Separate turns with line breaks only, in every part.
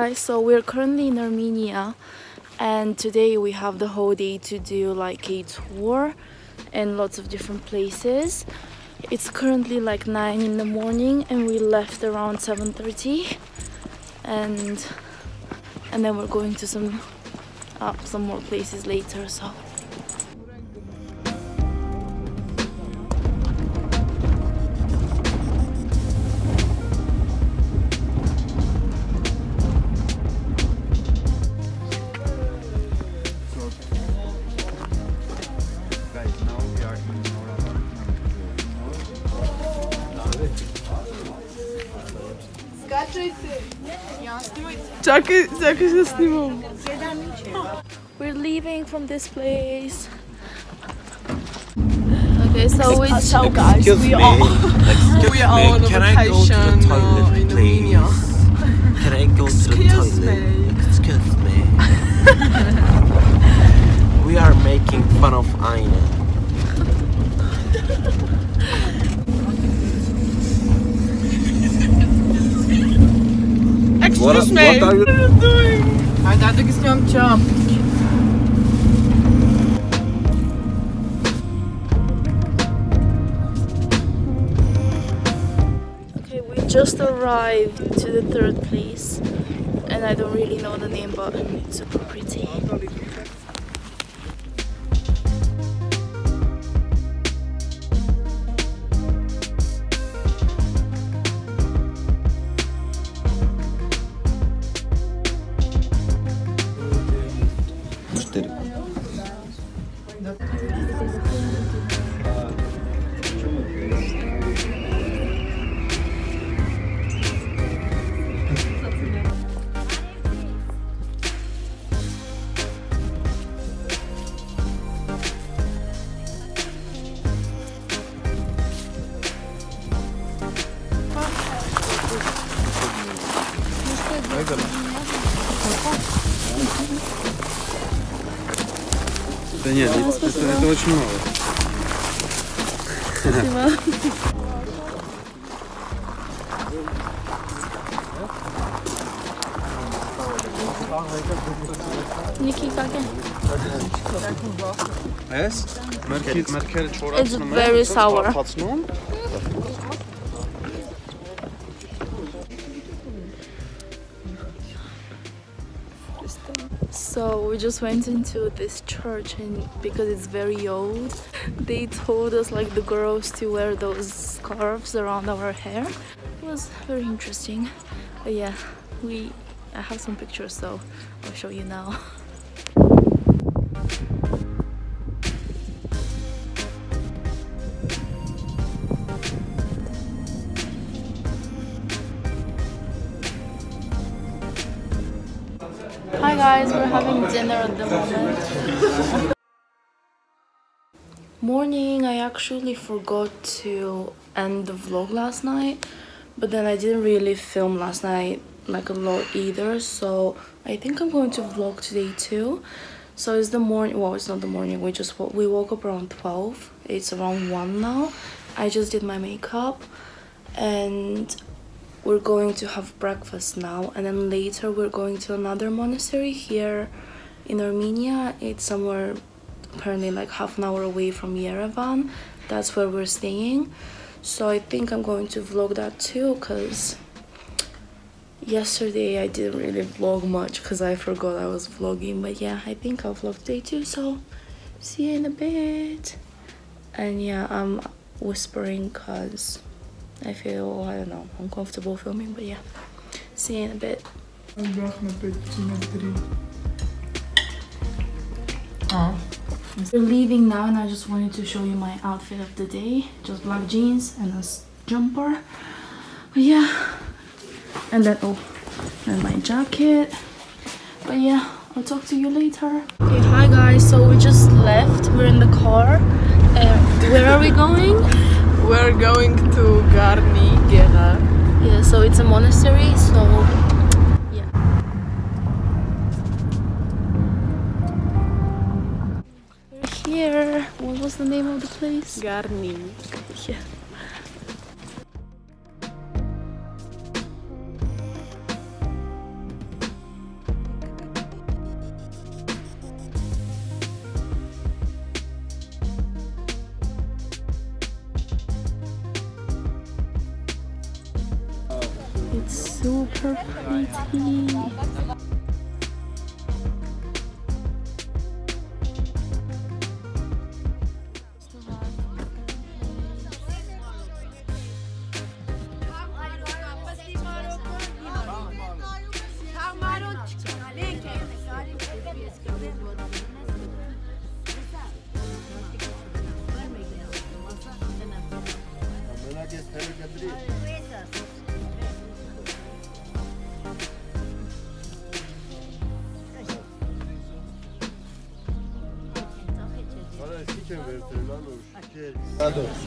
guys, so we're currently in Armenia and today we have the whole day to do like a tour and lots of different places. It's currently like 9 in the morning and we left around 7.30 and and then we're going to some uh, some more places later so
Czekaj, czekaj, się snimam.
we're leaving from this place okay so we so guys
Excuse
we
me.
are
Excuse
We are on
me.
a
Can I go to the
vacation,
toilet,
in
please?
Armenia.
Can I go to the toilet?
me.
Excuse me. we are making fun of Aina.
Excuse me.
What are you
doing? Haydi hadi istiyorum çap.
okay we just arrived to the third place and I don't really know the name but it's super pretty
нет, это, это, очень мало.
Nikki
Yes?
It's very sour. So we just went into this church and because it's very old, they told us like the girls to wear those scarves around our hair. It was very interesting. But yeah, we I have some pictures so I'll show you now. Hi guys, we're having dinner at the moment. Morning, I actually forgot to end the vlog last night, but then I didn't really film last night like a lot either, so I think I'm going to vlog today too. So it's the morning, well it's not the morning, we just we woke up around 12, it's around 1 now. I just did my makeup and we're going to have breakfast now and then later we're going to another monastery here in Armenia. It's somewhere apparently like half an hour away from Yerevan. That's where we're staying. So I think I'm going to vlog that too because yesterday I didn't really vlog much because I forgot I was vlogging. But yeah I think I'll vlog today too so see you in a bit. And yeah I'm whispering because I feel, I don't know, uncomfortable filming, but yeah. See you in a bit. We're leaving now and I just wanted to show you my outfit of the day. Just black jeans and a jumper. But yeah. And then, oh, and my jacket. But yeah, I'll talk to you later. Okay, hi guys. So we just left. We're in the car. Uh, where are we going?
We're going to Garni Gera.
Yeah, so it's a monastery, so yeah. We're here. What was the name of the place?
Garni.
Yeah. Super pretty.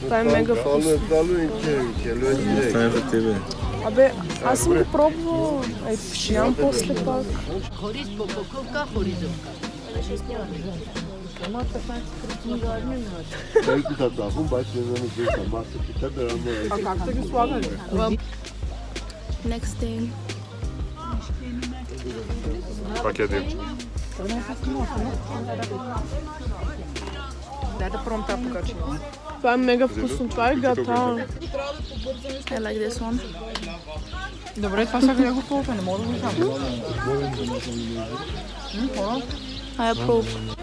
Това е мега вкусно.
Това е за тебе.
Абе, аз съм го пробвала. Ей, ще ям после пак. А как сте ги слагали?
Next thing.
Дай да пробвам тази покачена. Това е мега вкусно. Това е гата.
I like this one.
Добре, това сега я го пробвам. Не мога да го знам.
I approve.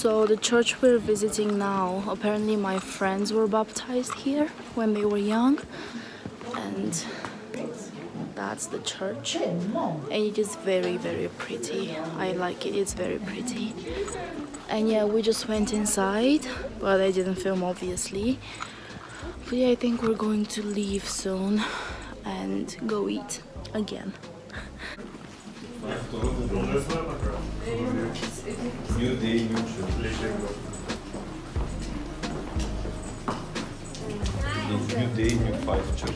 So the church we're visiting now, apparently my friends were baptized here when they were young and that's the church and it is very very pretty. I like it, it's very pretty. And yeah, we just went inside, but I didn't film obviously. But yeah, I think we're going to leave soon and go eat again.
New day, new church. New day, new five church.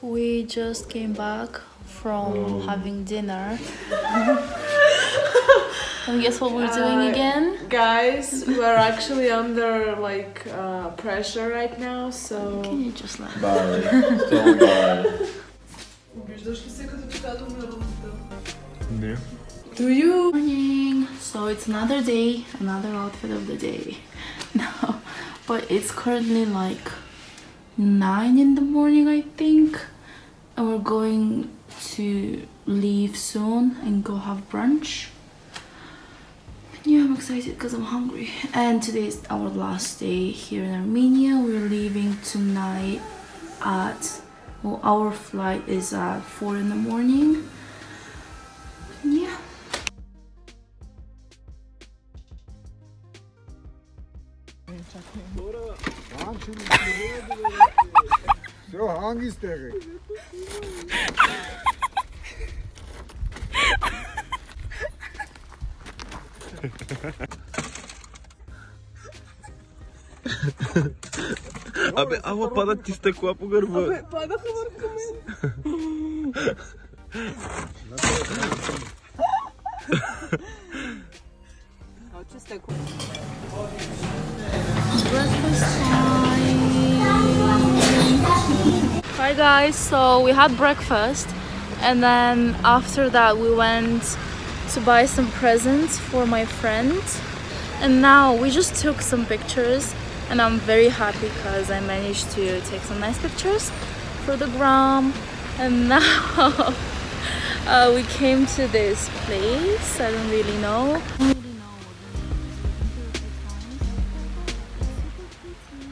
We just came back from having dinner. and guess what we're doing
Uh,
again?
Guys, we're actually under like uh, pressure right now, so
Can you just like
Bye. So bye. Ne?
do you?
morning? So it's another day, another outfit of the day. No, but it's currently like nine in the morning, I think, and we're going to leave soon and go have brunch. Yeah, I'm excited because I'm hungry. And today is our last day here in Armenia. We're leaving tonight at well, our flight is at four in the morning. Yeah.
Абе, ама падат ти стъкла по гърба.
Падаха върху мен.
breakfast time. Hi guys, so we had breakfast and then after that we went to buy some presents for my friend. And now we just took some pictures and I'm very happy because I managed to take some nice pictures for the gram. And now uh, we came to this place. I don't really know.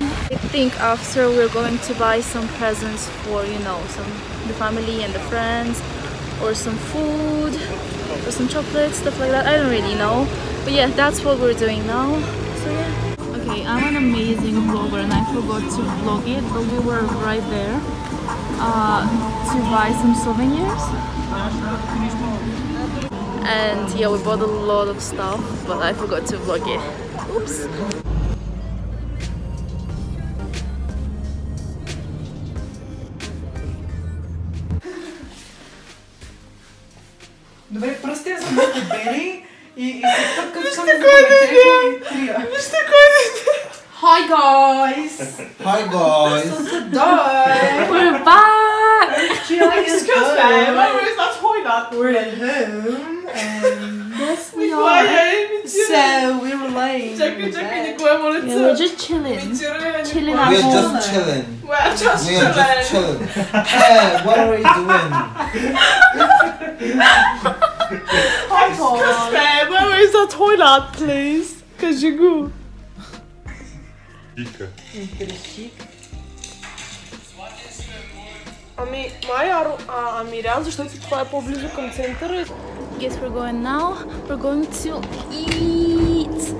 I think after we're going to buy some presents for you know some the family and the friends or some food or some chocolate stuff like that. I don't really know. But yeah that's what we're doing now. So yeah. Okay I'm an amazing vlogger and I forgot to vlog it but we were right there uh, to buy some souvenirs. And yeah we bought a lot of stuff but I forgot to vlog it. Oops.
Mr. Cornelian! Mr. Cornelian! Hi guys!
Hi guys!
We're back!
Excuse me,
my
name is not Hoyland.
We're at home and...
Yes we are.
So we're
lying.
Yeah, we're just chilling. Chilling we're
just chilling.
We're just
chilling. We're just
chilling.
hey, what are we doing?
Excuse me, where is the toilet, please? Кажи го.
Пика.
Ами, Майя, Ару- а, Амирян, защото това е по-близо към центъра.
Guess we're going now. We're going to eat.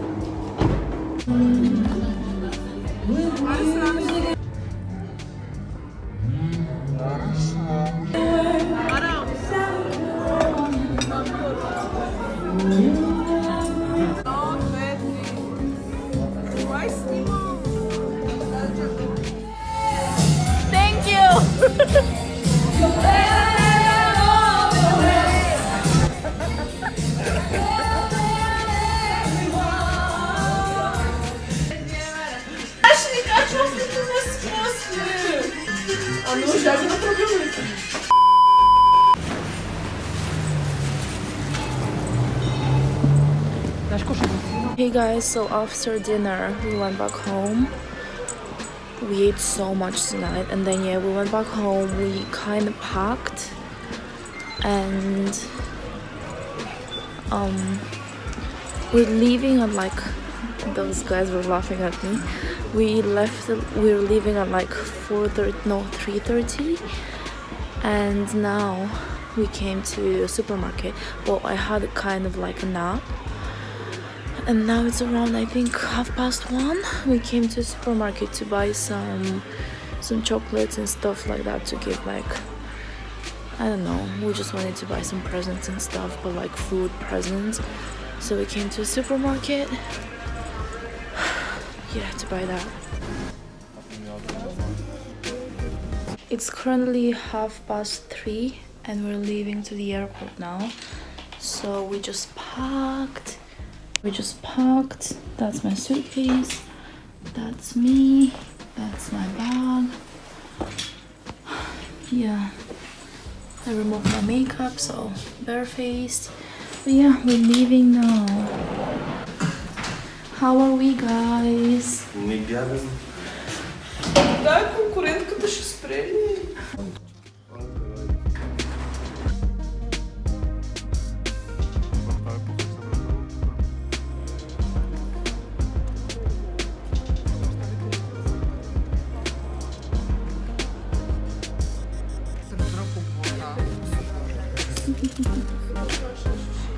Thank
Ами, ще го направим.
Hey guys, so after dinner we went back home. We ate so much tonight and then yeah, we went back home. We kind of packed and um we're leaving at like those guys were laughing at me. We left we were leaving at like 4:30 no 3:30 and now we came to a supermarket. Well, I had kind of like a nap and now it's around I think half past one. We came to a supermarket to buy some some chocolates and stuff like that to give like I don't know. We just wanted to buy some presents and stuff, but like food presents. So we came to a supermarket. Yeah, to buy that. It's currently half past three and we're leaving to the airport now. So we just packed we just packed. That's my suitcase. That's me. That's my bag. Yeah. I removed my makeup, so barefaced. But yeah, we're leaving now. How are we, guys?
Не бягам.
Да, конкурентката ще спре ли? Thank you.